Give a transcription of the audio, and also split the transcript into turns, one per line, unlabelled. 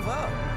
Bravo!